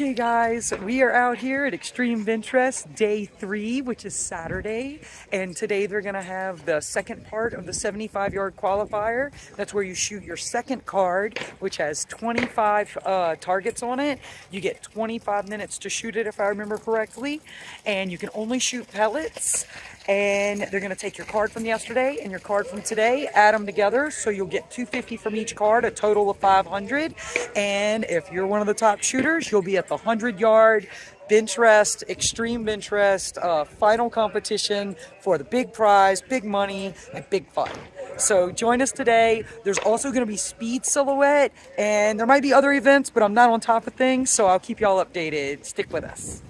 Okay guys, we are out here at Extreme Benchrest day three, which is Saturday. And today they're gonna have the second part of the 75 yard qualifier. That's where you shoot your second card, which has 25 uh, targets on it. You get 25 minutes to shoot it if I remember correctly. And you can only shoot pellets and they're going to take your card from yesterday and your card from today, add them together, so you'll get 250 from each card, a total of 500. And if you're one of the top shooters, you'll be at the 100 yard bench rest, extreme bench rest, uh, final competition for the big prize, big money, and big fun. So join us today. There's also going to be speed silhouette, and there might be other events, but I'm not on top of things, so I'll keep y'all updated. Stick with us.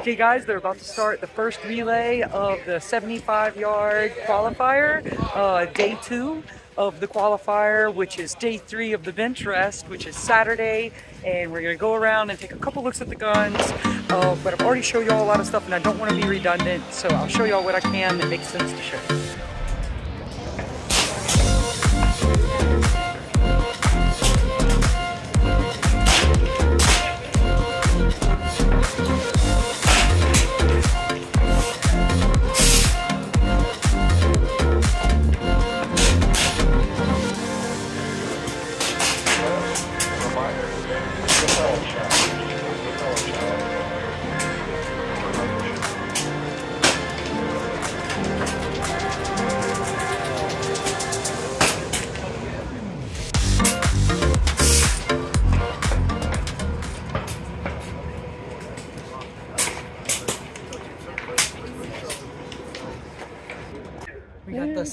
Okay guys, they're about to start the first relay of the 75 yard qualifier, uh, day two of the qualifier, which is day three of the bench rest, which is Saturday. And we're gonna go around and take a couple looks at the guns. Uh, but I've already showed y'all a lot of stuff and I don't wanna be redundant. So I'll show y'all what I can that makes sense to show.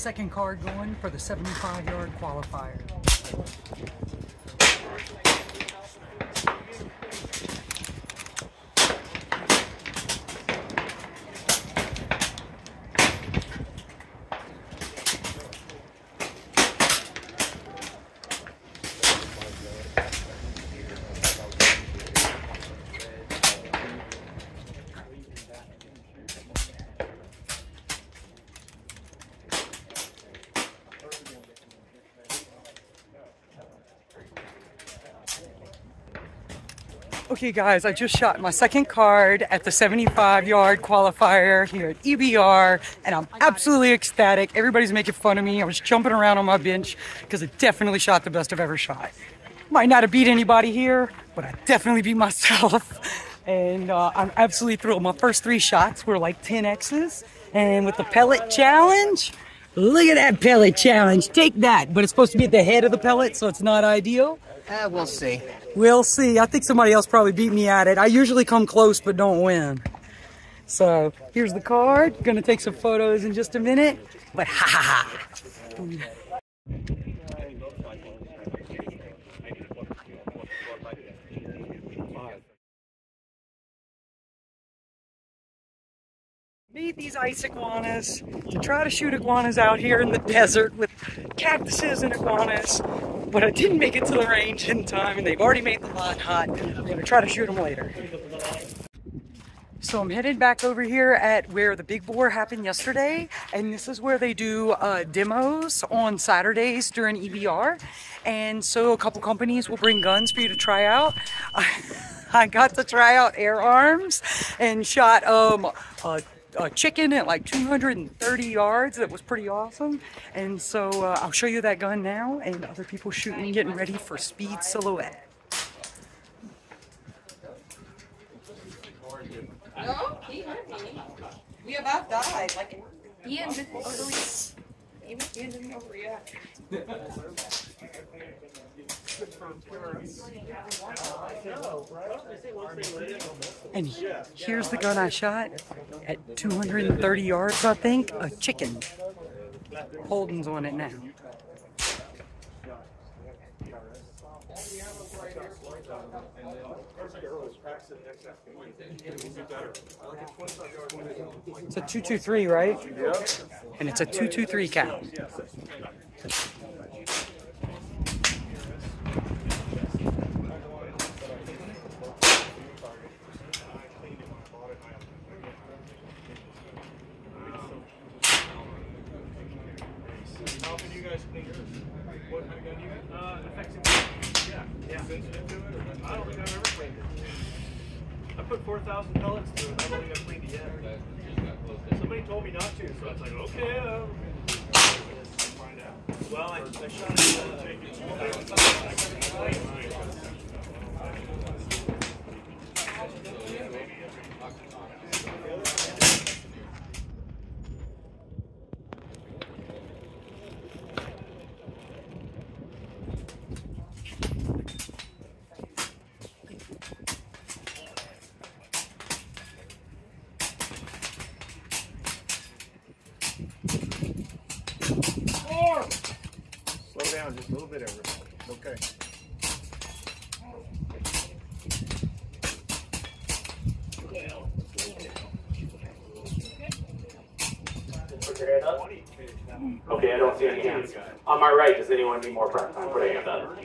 Second card going for the 75 yard qualifier. Okay guys, I just shot my second card at the 75 yard qualifier here at EBR and I'm absolutely ecstatic. Everybody's making fun of me. I was jumping around on my bench because I definitely shot the best I've ever shot. Might not have beat anybody here, but I definitely beat myself. And uh, I'm absolutely thrilled. My first three shots were like 10 X's. And with the pellet challenge, look at that pellet challenge. Take that. But it's supposed to be at the head of the pellet, so it's not ideal. Uh, we'll see. We'll see. I think somebody else probably beat me at it. I usually come close but don't win. So here's the card. Gonna take some photos in just a minute. But ha ha ha. Made these ice iguanas to try to shoot iguanas out here in the desert with cactuses and iguanas, but I didn't make it to the range in time and they've already made the lot hot. I'm gonna try to shoot them later. So I'm headed back over here at where the big bore happened yesterday, and this is where they do uh, demos on Saturdays during EBR. And so a couple companies will bring guns for you to try out. I got to try out air arms and shot um, a, a chicken at like 230 yards. That was pretty awesome. And so uh, I'll show you that gun now, and other people shooting, getting ready for speed silhouette. No, he hurt me. We about died. Like Ian didn't overreact. Ian didn't overreact. And here's the gun I shot at 230 yards, I think. A chicken. Holden's on it now. It's a 223, right? And it's a 223 count. Uh? I put 4,000 pellets through it. I don't think I've cleaned it yet. Somebody told me not to, so I was like, okay. Uh, find out. Well, I, I shot it. Slow down just a little bit, everybody. Okay. Mm. Okay, I don't see any hands. On my right, does anyone need more prep time? Put a hand up.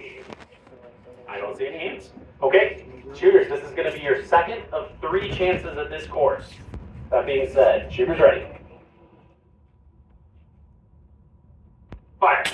I don't see any hands. Okay, shooters, this is going to be your second of three chances at this course. That being said, shooters ready. Fire.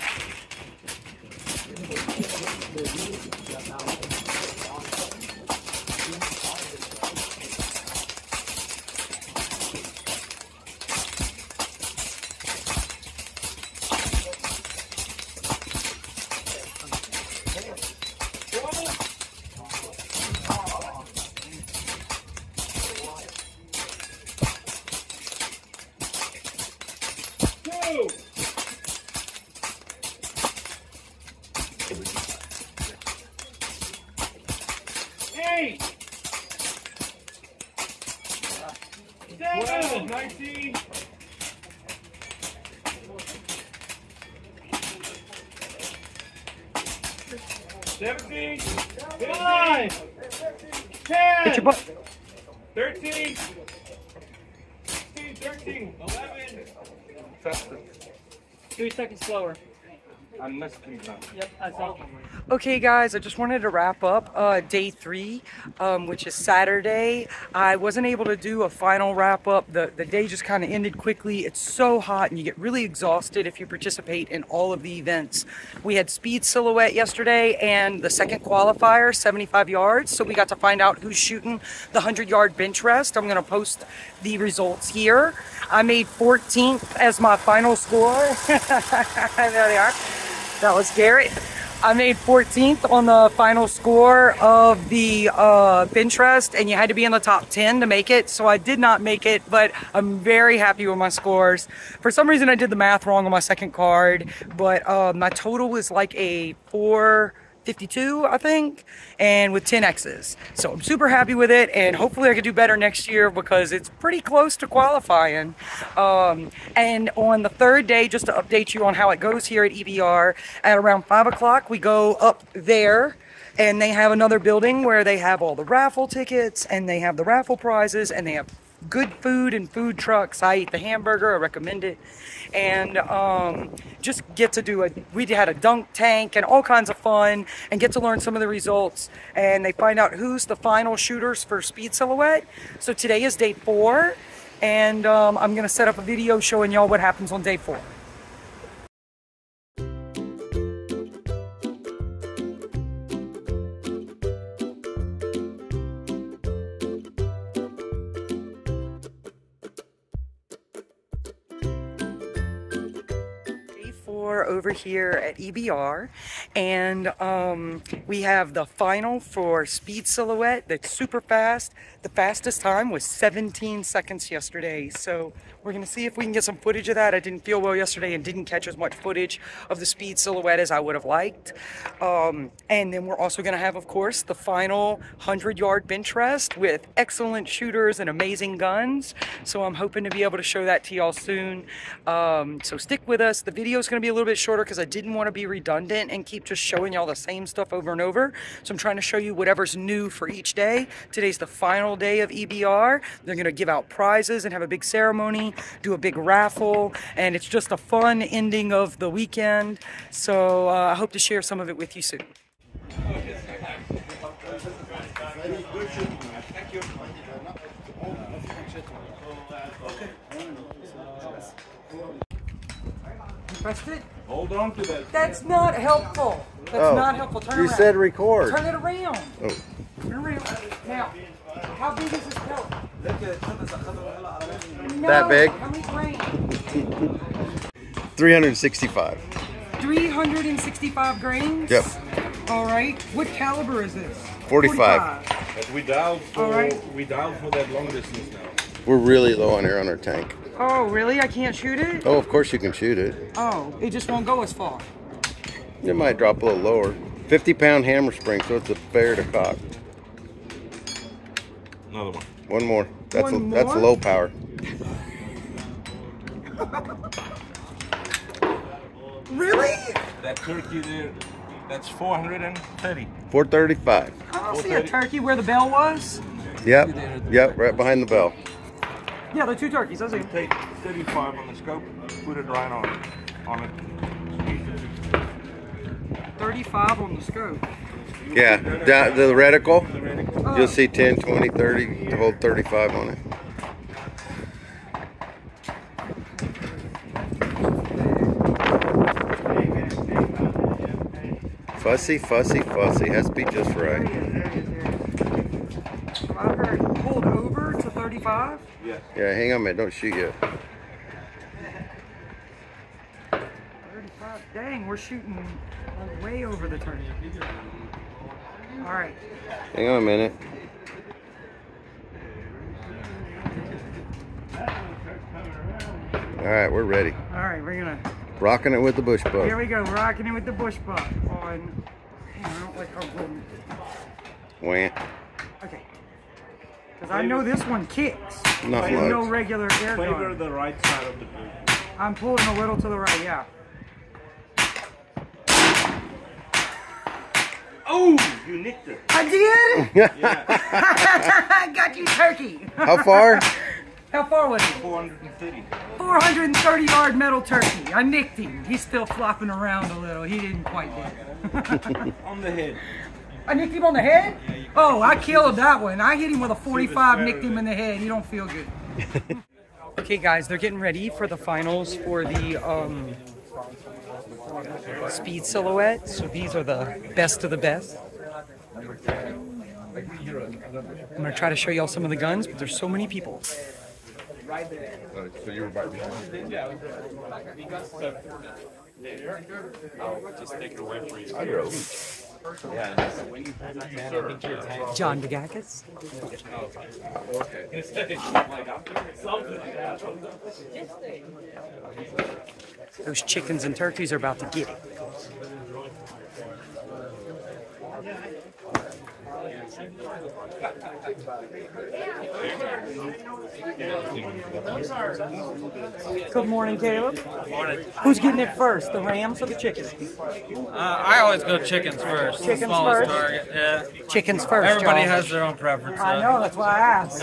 17, 15, 5, 10, 13, 13, 11. Three seconds slower. Okay, guys, I just wanted to wrap up uh, day three, um, which is Saturday. I wasn't able to do a final wrap up. The, the day just kind of ended quickly. It's so hot, and you get really exhausted if you participate in all of the events. We had speed silhouette yesterday and the second qualifier, 75 yards. So we got to find out who's shooting the 100 yard bench rest. I'm going to post the results here. I made 14th as my final score. there they are. That was Garrett. I made 14th on the final score of the uh, bench rest, and you had to be in the top 10 to make it. So I did not make it, but I'm very happy with my scores. For some reason, I did the math wrong on my second card, but uh, my total was like a 452, I think, and with 10 X's. So I'm super happy with it, and hopefully I can do better next year because it's pretty close to qualifying. Um, and on the third day, just to update you on how it goes here at EBR, at around 5 o'clock, we go up there and they have another building where they have all the raffle tickets and they have the raffle prizes and they have good food and food trucks. I eat the hamburger, I recommend it. And um, just get to do a, we had a dunk tank and all kinds of fun and get to learn some of the results. And they find out who's the final shooters for Speed Silhouette. So today is day four. And um, I'm gonna set up a video showing y'all what happens on day four. Four over here at EBR, and um, we have the final for Speed Silhouette that's super fast. The fastest time was 17 seconds yesterday, so we're gonna see if we can get some footage of that. I didn't feel well yesterday and didn't catch as much footage of the Speed Silhouette as I would have liked. Um, and then we're also gonna have, of course, the final 100 yard bench rest with excellent shooters and amazing guns. So I'm hoping to be able to show that to y'all soon. Um, so stick with us. The video is going to be a little shorter because I didn't want to be redundant and keep just showing y'all the same stuff over and over. So I'm trying to show you whatever's new for each day. Today's the final day of EBR. They're going to give out prizes and have a big ceremony, do a big raffle, and it's just a fun ending of the weekend. So uh, I hope to share some of it with you soon. Pressed it? Hold on to that. That's not helpful. That's Oh, not helpful. Turn you around. You said record. Turn it around. Oh. Turn around. Now, how big is this pellet? No, That big? How many grains? 365. 365 grains? Yep. All right. What caliber is this? 45. But we dialed for All right. we dialed for that long distance now. We're really low on air on our tank. Oh, really? I can't shoot it? Oh, of course you can shoot it. Oh, it just won't go as far. It might drop a little lower. 50 pound hammer spring, so it's a fair to cock. Another one. One more. That's One that's more? low power. Really? That turkey there, that's 430. 435. I don't see a turkey where the bell was. Yep. Yep, right behind the bell. Yeah, the two turkeys. I see. Take 35 on the scope, put it right on on it. 35 on the scope. Yeah, down the reticle, The ready? Oh, you'll see 10, 20, 30, to hold 35 on it. Fussy, fussy, fussy. Has to be just there right. 35. Yes. Yeah, hang on, man. Don't shoot yet. 35. Dang, we're shooting way over the turkey. All right. Hang on a minute. All right, we're ready. All right, we're gonna. Rocking it with the bush Here we go. Rocking it with the bush buck on. Hang on, I don't like oh, how good. Wah. Okay. Because I know this one kicks. Not There's no regular air Favor gun. the right side of the turkey. I'm pulling a little to the right. Yeah. Oh, you nicked it. I did. Yeah, I got you, turkey. How far? How far was it? 430. 430 yard metal turkey. I nicked him. He's still flopping around a little. He didn't quite get it. On the head. I nicked him on the head? Oh, I killed that one. I hit him with a 45, nicked him in the head. He don't feel good. okay, guys, they're getting ready for the finals for the um, speed silhouette. So these are the best of the best. I'm gonna try to show y'all some of the guns, but there's so many people. So you were right behind. I drove. John Dagakis. Those chickens and turkeys are about to get it. Good morning, Caleb. Good Morning. Who's getting it first, the Rams or the chickens? Uh, I always go chickens first. Chickens first? target. Yeah. Chickens first. Everybody has their own preference. I know, that's why I asked.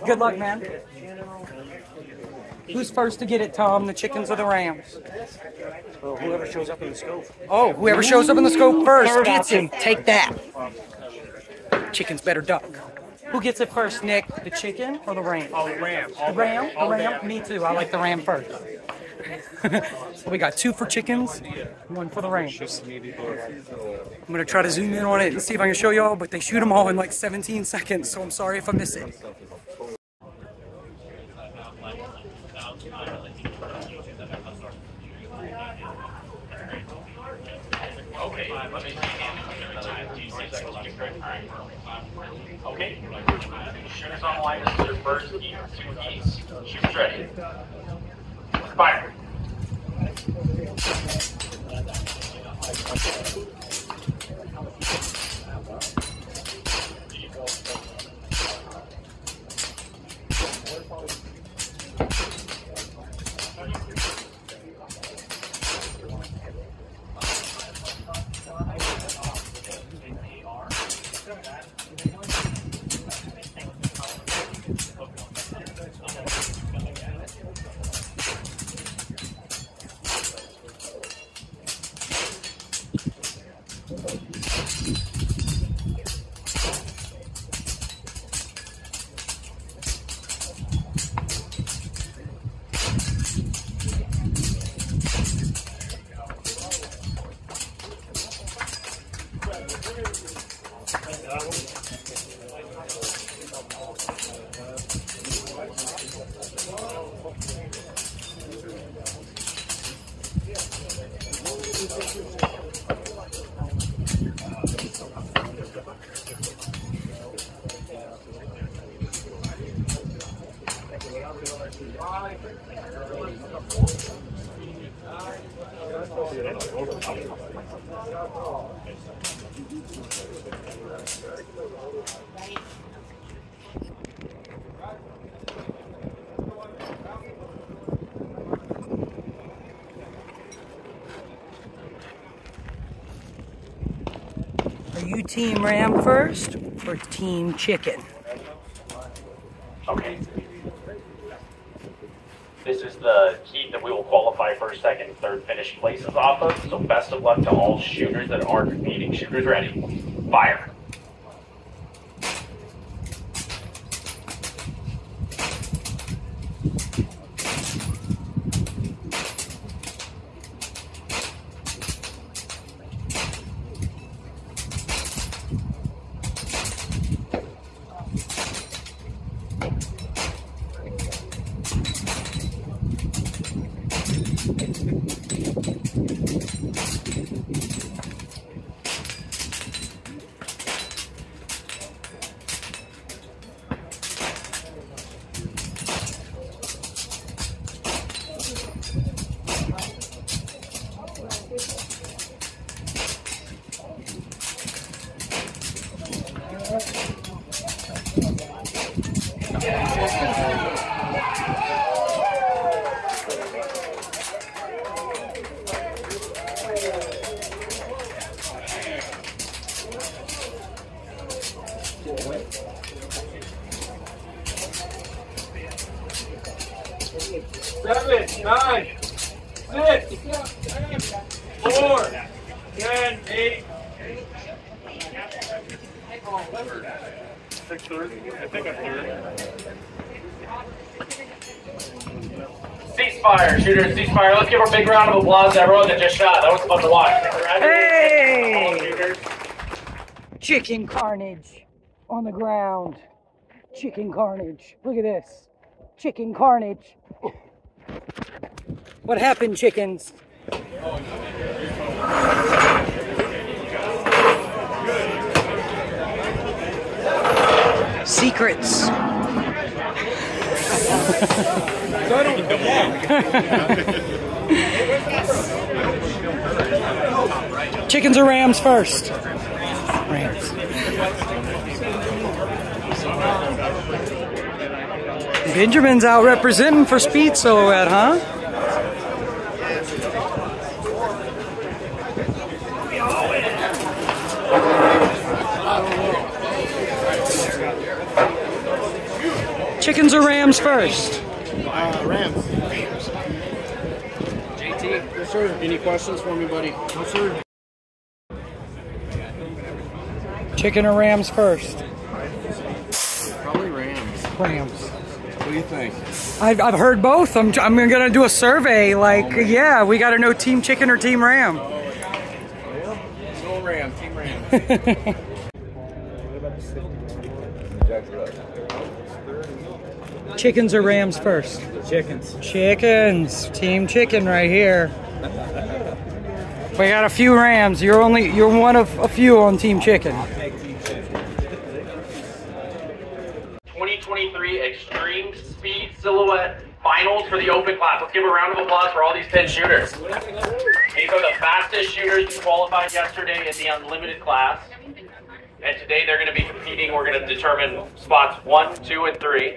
Good luck, man. Who's first to get it, Tom? The chickens or the Rams? Well, whoever shows up in the scope. Oh, whoever shows up in the scope first gets it. Take that. Chickens better duck. Who gets it first, Nick? The chicken or the ram? Oh, the ram. The ram? The ram? Me too. I like the ram first. so we got two for chickens, one for the ram. I'm gonna try to zoom in on it and see if I can show y'all, but they shoot them all in like 17 seconds, so I'm sorry if I miss it. Okay. Shooters on line to the first Team Ram first or Team Chicken? Okay. This is the heat that we will qualify for second, and third finish places off of. So best of luck to all shooters that aren't competing. Shooters ready. Fire. Seven, nine, six, four, ten, eight. Six thirty. I think I'm third. Ceasefire, shooters, ceasefire. Let's give a big round of applause to everyone that just shot. That was fun to watch. Hey! Chicken carnage on the ground. Chicken carnage. Look at this. Chicken carnage. What happened, chickens? Secrets. Chickens or rams first? Rams. Benjamin's out representing for Speed Silhouette, huh? Chickens or rams first? Uh, Rams. JT. Yes, sir. Any questions for me, buddy? No, sir. Chicken or rams first? Probably Rams. Rams. What do you think? I've, I've heard both. I'm, I'm gonna do a survey. Like, oh, yeah, we gotta know Team Chicken or Team Ram. Oh, Go Rams. Team Rams. Chickens or rams first? Chickens. Chickens. Team Chicken right here. We got a few rams. You're only you're one of a few on Team Chicken. 2023 Extreme Speed Silhouette Finals for the open class. Let's give a round of applause for all these 10 shooters. These are the fastest shooters who qualified yesterday in the unlimited class. And today they're going to be competing. We're going to determine spots one, two, and three.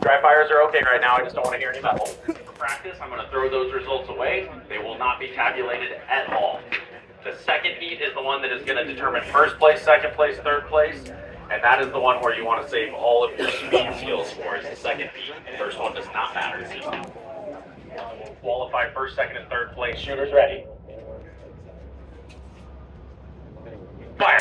Dry fires are okay right now. I just don't want to hear any metal. Practice, I'm going to throw those results away. They will not be tabulated at all. The second heat is the one that is going to determine first place, second place, third place. And that is the one where you want to save all of your speed skills for. Is the second beat. The first one does not matter. We'll qualify first, second, and third place. Shooters ready. Fire.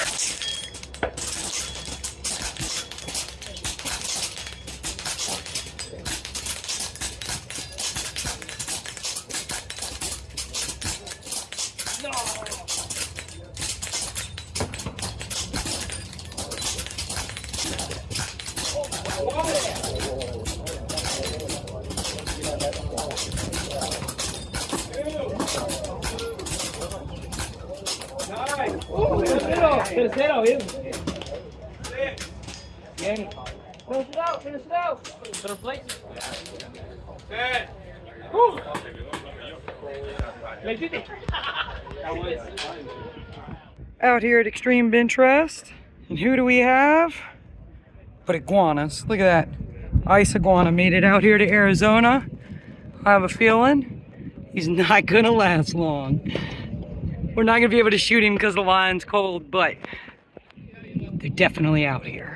Out here at Extreme Benchrest. And who do we have? But iguanas. Look at that. Ice iguana made it out here to Arizona. I have a feeling he's not gonna last long. We're not gonna be able to shoot him because the line's cold, but they're definitely out here.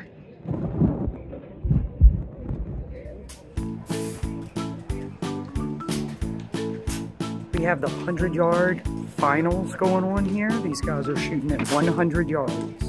We have the 100 yard finals going on here. These guys are shooting at 100 yards.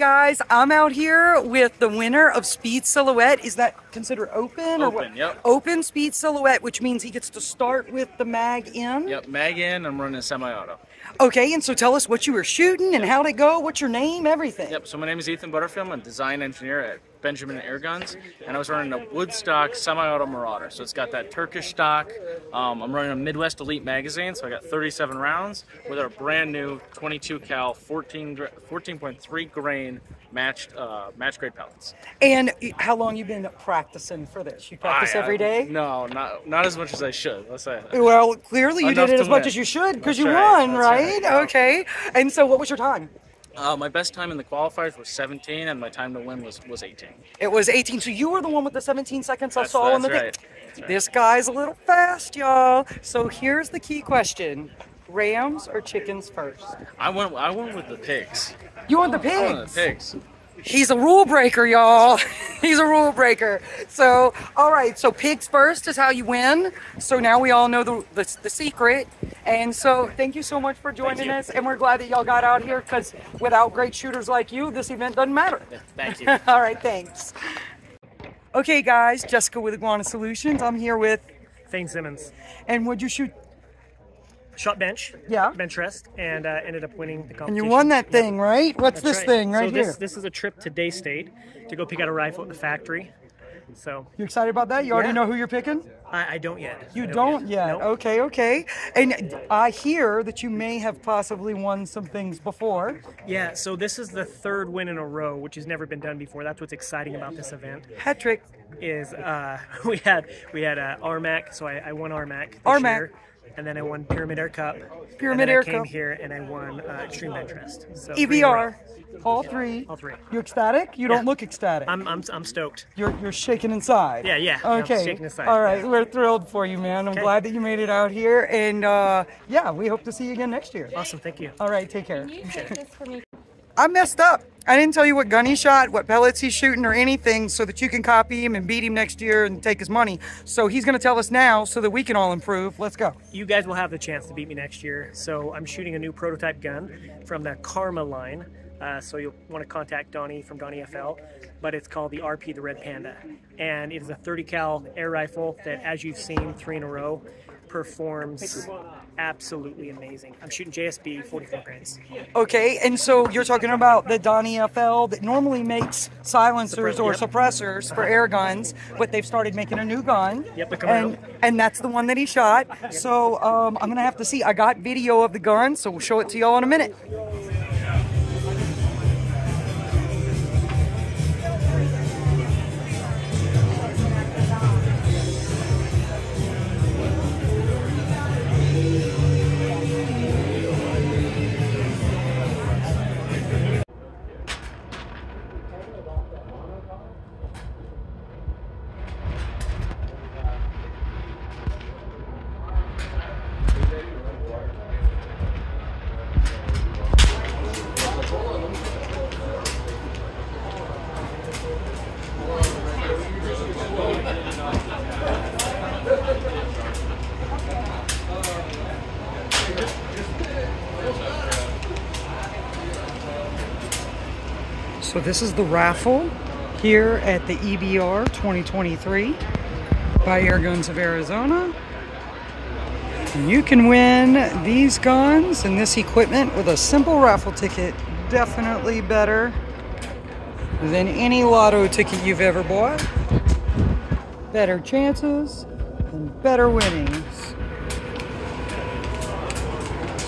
Guys, I'm out here with the winner of Speed Silhouette. Is that considered open or what? Open, yep. Open Speed Silhouette, which means he gets to start with the mag in. Yep, mag in. I'm running a semi-auto. Okay, and so tell us what you were shooting and how'd it go, what's your name, everything. Yep. So my name is Ethan Butterfield. I'm a design engineer at Benjamin Air Guns, and I was running a Woodstock semi-auto Marauder. So it's got that Turkish stock. Um, I'm running a Midwest Elite magazine, so I got 37 rounds with our brand new 22 cal 14 14.3 grain matched uh, match grade pellets. And how long you been practicing for this? You practice I- every I- No, not not as much as I should. Let's say. Well, clearly you Enough did it as much as you should because you right, won, right? right. Okay. And so what was your time? Uh, my best time in the qualifiers was 17, and my time to win was was 18. It was 18. So you were the one with the 17 seconds I That's- saw on the right. This guy's a little fast, y'all. So here's the key question. Rams or chickens first? I went I went with the pigs. You want the I went with pigs? the pigs. He's a rule breaker, y'all. He's a rule breaker. So, all right. So pigs first is how you win. So now we all know the the, the secret. And so, thank you so much for joining us. And we're glad that y'all got out here because without great shooters like you, this event doesn't matter. Thank you. all right. Thanks. Okay, guys. Jessica with Iguana Solutions. I'm here with, Thane Simmons. and would you shoot? Shot bench. Yeah. Bench rest, and uh, ended up winning the competition. And you won that thing, right? What's That's this thing right so here? This, this is a trip to Daystate to go pick out a rifle at the factory. So You excited about that? You already Yeah. know who you're picking? I, I don't yet. You I don't yet. Nope. Okay, okay. And I hear that you may have possibly won some things before. Yeah, so this is the third win in a row, which has never been done before. That's what's exciting about this event. Hat trick. Is uh, we had we had uh, RMAC, so I, I won RMAC. This RMAC. Year, and then I won Pyramyd Air Cup. Pyramyd and then Air I came Cup. here and I won uh, Extreme Bench Rest. So three in a EBR. row. All three. All three. You're ecstatic? You don't look ecstatic. I'm, I'm, I'm stoked. You're, you're shaking inside. Yeah, yeah, I'm Okay. shaking inside, All right. We're thrilled for you, man. I'm Okay. glad that you made it out here. And uh, yeah, we hope to see you again next year. Awesome, thank you. All right. Take care. Can you take this for me? I messed up. I didn't tell you what gun he shot, what pellets he's shooting, or anything so that you can copy him and beat him next year and take his money. So he's going to tell us now so that we can all improve. Let's go. You guys will have the chance to beat me next year. So I'm shooting a new prototype gun from the Karma line. Uh, so you'll want to contact Donny from Donny FL, but it's called the RP, the Red Panda, and it is a 30 cal air rifle that, as you've seen three in a row, performs absolutely amazing. I'm shooting JSB 44 grains. Okay, and so you're talking about the Donny FL that normally makes silencers or Yep. suppressors for air guns, but they've started making a new gun. Yep, they're and and that's the one that he shot. So um, I'm gonna have to see. I got video of the gun, so we'll show it to y'all in a minute. So this is the raffle here at the EBR 2023 by Air Guns of Arizona. You can win these guns and this equipment with a simple raffle ticket. Definitely better than any lotto ticket you've ever bought. Better chances and better winnings.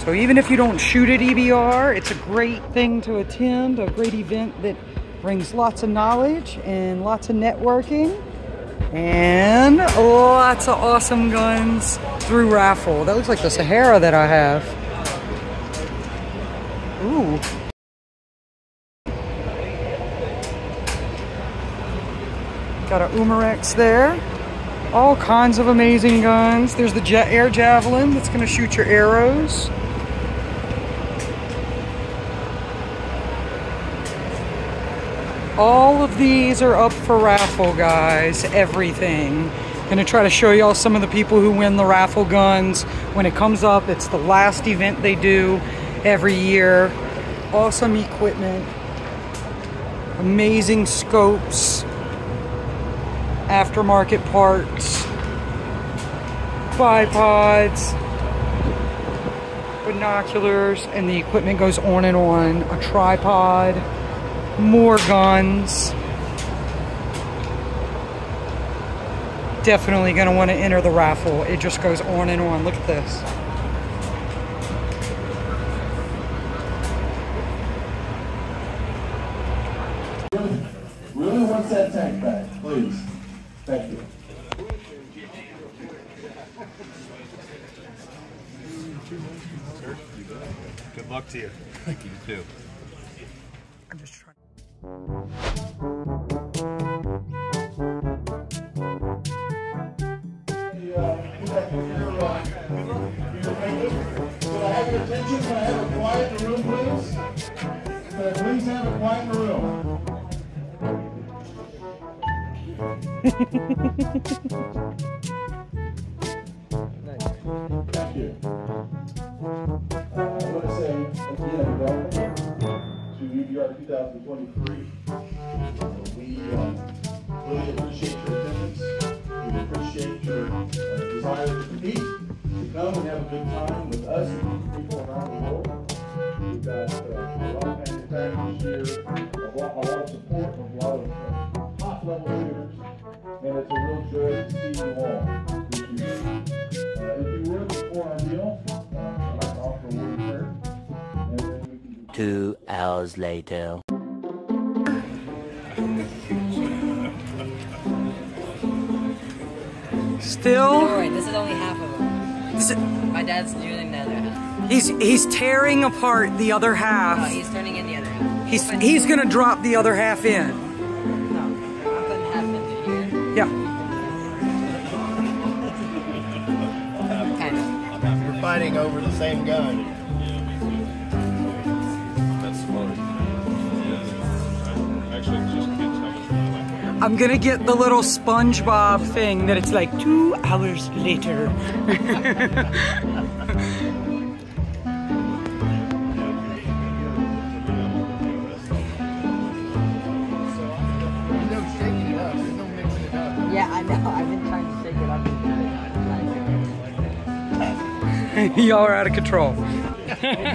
So even if you don't shoot at EBR, it's a great thing to attend, a great event that brings lots of knowledge and lots of networking and lots of awesome guns through raffle. That looks like the Sahara that I have. Ooh. Got a Umarex there. All kinds of amazing guns. There's the jet air javelin that's going to shoot your arrows. All of these are up for raffle, guys. Everything. Gonna try to show y'all some of the people who win the raffle guns. When it comes up, it's the last event they do every year. Awesome equipment. Amazing scopes. Aftermarket parts. Bipods. Binoculars. And the equipment goes on and on. A tripod more guns. Definitely going to want to enter the raffle. It just goes on and on. Look at this. Have Don't worry, this is only half of them. My dad's doing the other half. he's he's tearing apart the other No, half. he's turning in the other half. He's he's gonna drop the other half in. No, I'm putting half into here. Yeah. Kind of. You're fighting over the same gun. I'm gonna get the little SpongeBob thing that it's like two hours later. Yeah, I know. I've been trying to shake it up. Y'all are out of control.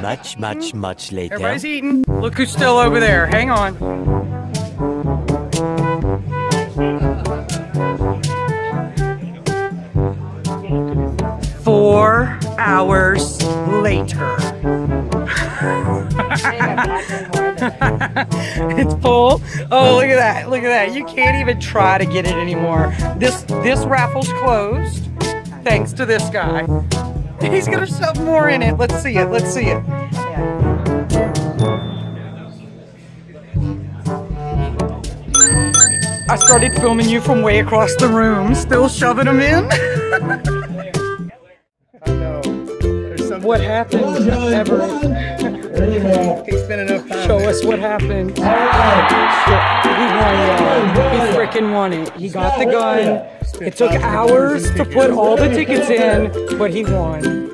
much, much, much later. Everybody's eating. Look who's still over there. Hang on. Hours later. it's full. Oh, look at that. Look at that. You can't even try to get it anymore. This this raffle's closed thanks to this guy. He's gonna shove more in it. Let's see it. Let's see it. I started filming you from way across the room, still shoving them in. what happened, Everett? He's been enough time. Show us what happened. He won, y'all. He freaking won it. He got the gun. It took hours to put all the tickets in, but he won.